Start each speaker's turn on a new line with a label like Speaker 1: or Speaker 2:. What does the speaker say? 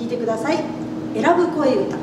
Speaker 1: 聴いてください。選ぶ声歌。